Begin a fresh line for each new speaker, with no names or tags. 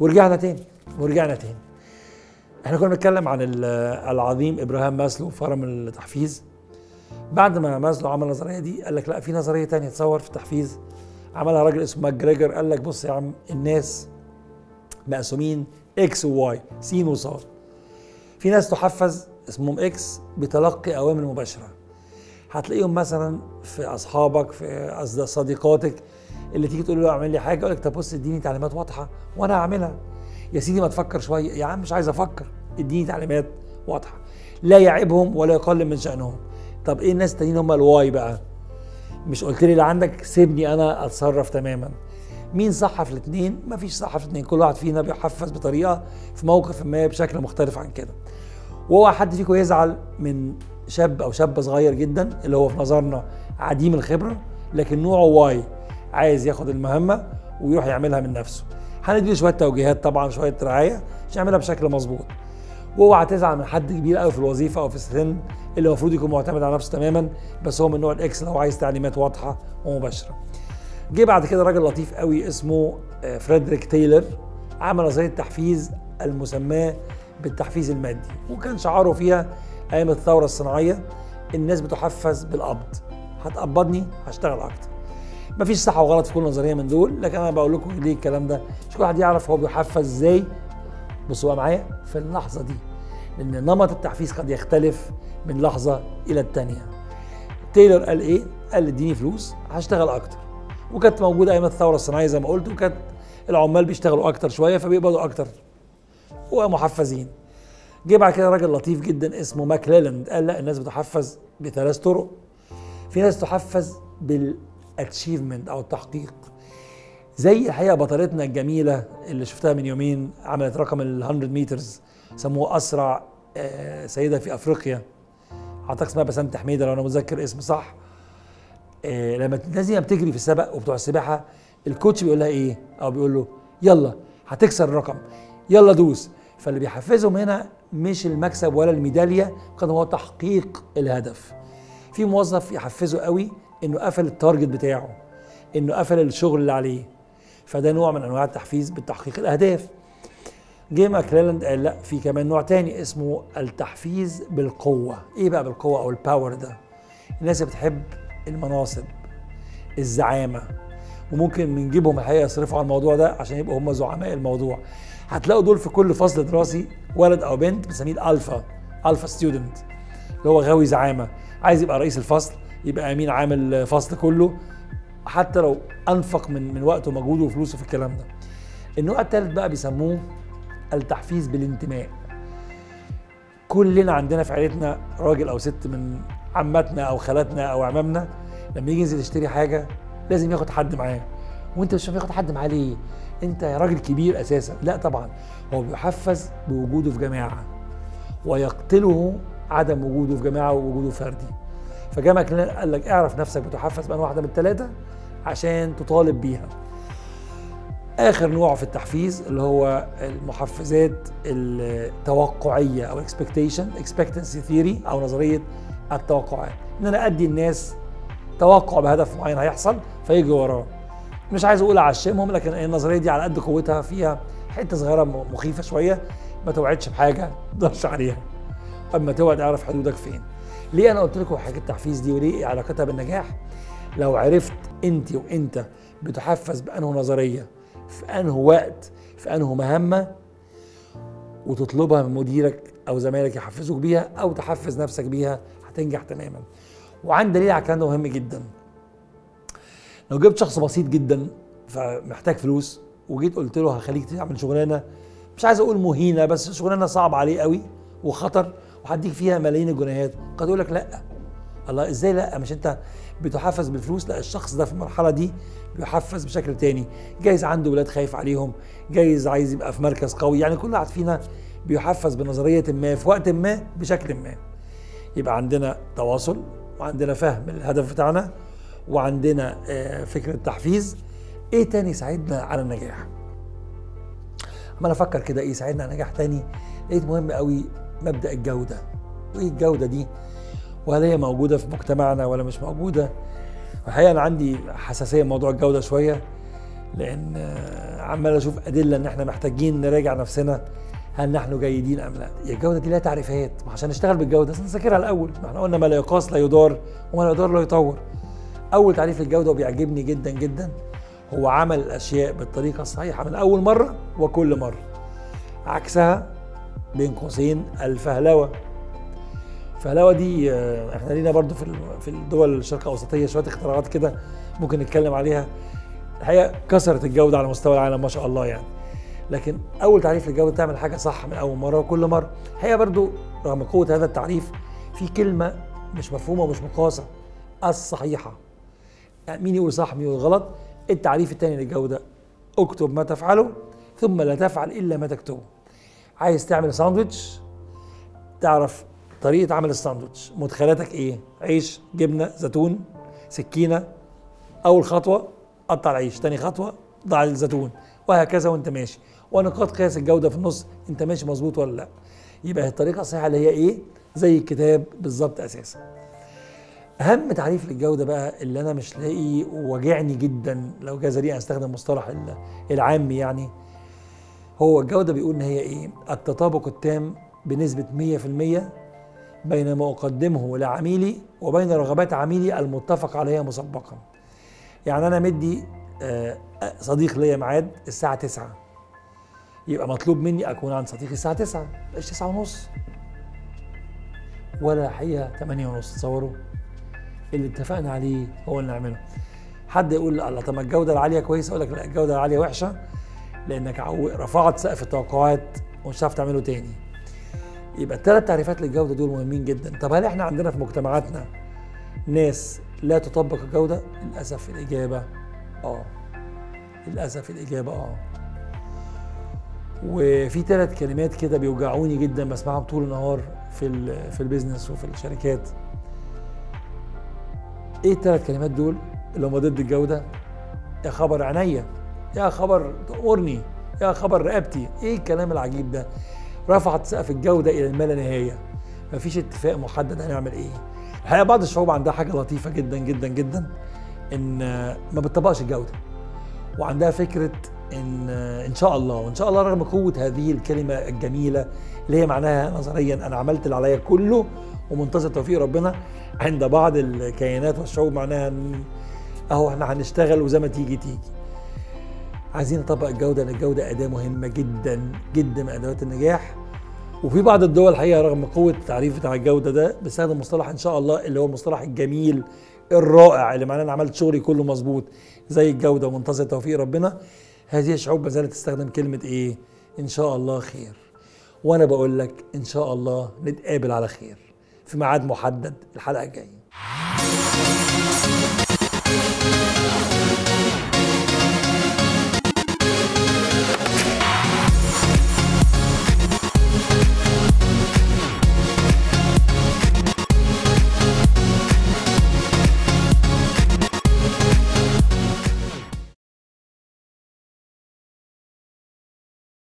ورجعنا تاني ورجعنا تاني. إحنا كنا بنتكلم عن ال- العظيم إبراهام ماسلو في هرم التحفيز. بعد ما ماسلو عمل النظرية دي قال لك لا في نظرية تانية تصور في التحفيز. عملها راجل اسمه ماجريجر قال لك بص يا عم الناس مقسومين X و Y س وصاد في ناس تحفز اسمهم X بتلقي أوامر مباشرة. هتلاقيهم مثلا في أصحابك في صديقاتك اللي تيجي تقول له اعمل لي حاجة يقول لك طب بص اديني تعليمات واضحة وأنا هعملها. يا سيدي ما تفكر شوية. يا عم مش عايز أفكر. اديني تعليمات واضحة. لا يعيبهم ولا يقلل من شأنهم. طب إيه الناس التانيين هم الواي بقى؟ مش قلت لي اللي عندك سيبني أنا اتصرف تماما. مين صح في الاثنين مفيش صح في الاثنين كل واحد فينا بيحفز بطريقة في موقف ما بشكل مختلف عن كده. وهو حد فيكم يزعل من شاب أو شابة صغير جدا اللي هو في نظرنا عديم الخبرة لكن نوعه Y. عايز ياخد المهمة ويروح يعملها من نفسه. هنديله شوية توجيهات طبعا شوية رعاية عشان يعملها بشكل مظبوط. واوعى تزعل من حد كبير قوي في الوظيفة أو في السن اللي المفروض يكون معتمد على نفسه تماما بس هو من نوع ال X هو عايز تعليمات واضحة ومباشرة. جه بعد كده راجل لطيف قوي اسمه آه، فريدريك تايلر عمل نظريه تحفيز المسماة بالتحفيز المادي. وكان شعاره فيها أيام الثورة الصناعية الناس بتحفز بالقبض. هتقبضني؟ هشتغل أكتر. مفيش صح وغلط في كل نظرية من دول لكن أنا بقول لكم ليه الكلام ده. مش كل واحد يعرف هو بيحفز إزاي. بصوا معايا في اللحظة دي لأن نمط التحفيز قد يختلف من لحظة إلى الثانية تايلور قال إيه؟ قال إديني فلوس هشتغل أكتر. وكانت موجودة أيام الثورة الصناعية زي ما قلت وكانت العمال بيشتغلوا أكتر شوية فبيقبضوا أكتر. ومحفزين جه بعد كده راجل لطيف جدا اسمه ماكليلاند قال لا الناس بتحفز بثلاث طرق. في ناس تحفز بال achievement أو التحقيق زي الحقيقة بطلتنا الجميلة اللي شفتها من يومين عملت رقم ال 100 meters سموه أسرع آه، سيدة في أفريقيا. أعتقد اسمها بسنت حميدة لو أنا متذكر اسم صح. آه، لما الناس بتجري في السبق وبتوع السباحة ال coach بيقول لها إيه؟ أو بيقول له يلا هتكسر الرقم يلا دوس. فاللي بيحفزهم هنا مش المكسب ولا الميدالية قد هو تحقيق الهدف. في موظف يحفزه قوي إنه قفل ال target بتاعه إنه قفل الشغل اللي عليه. فده نوع من أنواع التحفيز بالتحقيق الأهداف. جه ماكليلاند قال لأ في كمان نوع تاني اسمه التحفيز بالقوة. إيه بقى بالقوة أو ال power ده؟ الناس بتحب المناصب الزعامة. وممكن من جيبهم الحقيقة يصرفوا على الموضوع ده عشان يبقوا هم زعماء الموضوع. هتلاقوا دول في كل فصل دراسي ولد أو بنت بنسميه ال alpha، alpha student اللي هو غاوي زعامة. عايز يبقى رئيس الفصل يبقى أمين عام الفصل كله حتى لو أنفق من من وقته ومجهوده وفلوسه في الكلام ده. النوع الثالث بقى بيسموه التحفيز بالانتماء. كلنا عندنا في عيلتنا راجل أو ست من عماتنا أو خالاتنا أو عمامنا لما يجي ينزل يشتري حاجة لازم ياخد حد معاه. وأنت مش ياخد حد معاه ليه؟ أنت يا راجل كبير أساسا. لا طبعا هو بيحفز بوجوده في جماعة ويقتله عدم وجوده في جماعة ووجوده فردي. فجامع قال لك اعرف نفسك بتحفز بأنواع واحدة من الثلاثه عشان تطالب بيها. آخر نوع في التحفيز اللي هو المحفزات التوقعية أو expectation expectancy theory أو نظرية التوقعات. إن أنا أدي الناس توقع بهدف معين هيحصل فيجي وراه. مش عايز أقول أعشمهم لكن النظرية دي على قد قوتها فيها حتة صغيرة مخيفة شوية ما توعدش بحاجة ما تقدرش عليها. أما توعد أعرف حدودك فين. ليه أنا قلت لكم حاجة التحفيز دي وليه علاقتها بالنجاح لو عرفت أنت وأنت بتحفز بأنه نظرية في أنه وقت في أنه مهمة وتطلبها من مديرك أو زمايلك يحفزوك بيها أو تحفز نفسك بيها هتنجح تماما. وعندي دليل على الكلام ده مهم جدا. لو جبت شخص بسيط جدا فمحتاج فلوس وجيت قلت له هخليك تعمل شغلانة مش عايز أقول مهينة بس شغلانة صعبة عليه قوي وخطر وهديك فيها ملايين الجنيهات. قد يقول لك لا. الله إزاي لا؟ مش أنت بتحفز بالفلوس؟ لا الشخص ده في المرحلة دي بيحفز بشكل تاني. جايز عنده ولاد خايف عليهم. جايز عايز يبقى في مركز قوي. يعني كل واحد فينا بيحفز بنظرية ما في وقت ما بشكل ما. يبقى عندنا تواصل وعندنا فهم الهدف بتاعنا وعندنا آه، فكره تحفيز إيه تاني يساعدنا على النجاح؟ عمال أفكر كده إيه يساعدنا على نجاح تاني؟ لقيت مهم قوي مبدأ الجودة وايه الجودة دي وهل هي موجودة في مجتمعنا ولا مش موجودة الحقيقة أنا عندي حساسية من موضوع الجودة شوية لأن عمال أشوف أدلة إن إحنا محتاجين نراجع نفسنا هل نحن جيدين أم لأ؟ الجودة دي لها تعريفات عشان نشتغل بالجودة لازم نذاكرها الأول ما إحنا قلنا ما لا يقاس لا يدار وما لا يدار لا يطور. أول تعريف للجودة وبيعجبني جدا جدا هو عمل الأشياء بالطريقة الصحيحة من أول مرة وكل مرة. عكسها بين قوسين الفهلوة. الفهلوة دي آه، إحنا لينا برضو في في الدول الشرق الاوسطيه شوية اختراعات كده ممكن نتكلم عليها. الحقيقة كسرت الجودة على مستوى العالم ما شاء الله يعني. لكن أول تعريف للجودة تعمل حاجة صح من أول مرة وكل مرة. الحقيقة برضو رغم قوة هذا التعريف في كلمة مش مفهومة ومش مقاسه الصحيحة. يعني مين يقول صح مين يقول غلط؟ التعريف الثاني للجودة اكتب ما تفعله ثم لا تفعل إلا ما تكتبه. عايز تعمل ساندويتش تعرف طريقة عمل الساندوتش مدخلاتك إيه؟ عيش جبنة زيتون سكينة. أول خطوة قطع العيش. تاني خطوة ضع الزيتون. وهكذا وأنت ماشي. ونقاط قياس الجودة في النص أنت ماشي مظبوط ولا لأ؟ يبقى الطريقة الصحيحة اللي هي إيه؟ زي الكتاب بالظبط أساسا. أهم تعريف للجودة بقى اللي أنا مش لاقي وواجعني جدا لو جاز لي أستخدم مصطلح ال- العامي يعني هو الجودة بيقول إن هي إيه؟ التطابق التام بنسبة 100% بين ما أقدمه لعميلي وبين رغبات عميلي المتفق عليها مسبقا. يعني أنا مدي آه، صديق ليا ميعاد الساعة 9 يبقى مطلوب مني أكون عند صديقي الساعة 9 مش 9 ونص. ولا حقيقة 8 ونص. تصوروا. اللي اتفقنا عليه هو اللي نعمله. حد يقول الله طب ما الجودة العالية كويسة؟ أقول لك لا الجودة العالية وحشة. لأنك رفعت سقف التوقعات ومش هتعرف تعمله تاني. يبقى الثلاث تعريفات للجودة دول مهمين جدا. طب هل إحنا عندنا في مجتمعاتنا ناس لا تطبق الجودة؟ للأسف الإجابة آه. للأسف الإجابة آه. وفي ثلاث كلمات كده بيوجعوني جدا بسمعهم طول النهار في في البيزنس وفي الشركات. إيه الثلاث كلمات دول اللي هم ضد الجودة؟ يا خبر عينيا. يا خبر تأمرني يا خبر رقبتي. إيه الكلام العجيب ده؟ رفعت سقف الجودة إلى ما لا نهاية. مفيش اتفاق محدد هنعمل إيه. الحقيقة بعض الشعوب عندها حاجة لطيفة جدا جدا جدا إن ما بتطبقش الجودة. وعندها فكرة إن إن شاء الله وإن شاء الله رغم قوة هذه الكلمة الجميلة اللي هي معناها نظريا أنا عملت اللي عليا كله ومنتظر توفيق ربنا عند بعض الكيانات والشعوب معناها أهو إحنا هنشتغل وزي ما تيجي تيجي. عايزين نطبق الجودة لأن الجودة أداة مهمة جدا جدا من أدوات النجاح. وفي بعض الدول الحقيقة رغم قوة التعريف بتاع الجودة ده بيستخدم مصطلح إن شاء الله اللي هو المصطلح الجميل الرائع اللي معناه أنا عملت شغلي كله مظبوط زي الجودة ومنتظر توفيق ربنا. هذه الشعوب ما زالت تستخدم كلمة إيه؟ إن شاء الله خير. وأنا بقول لك إن شاء الله نتقابل على خير في ميعاد محدد الحلقة الجاية.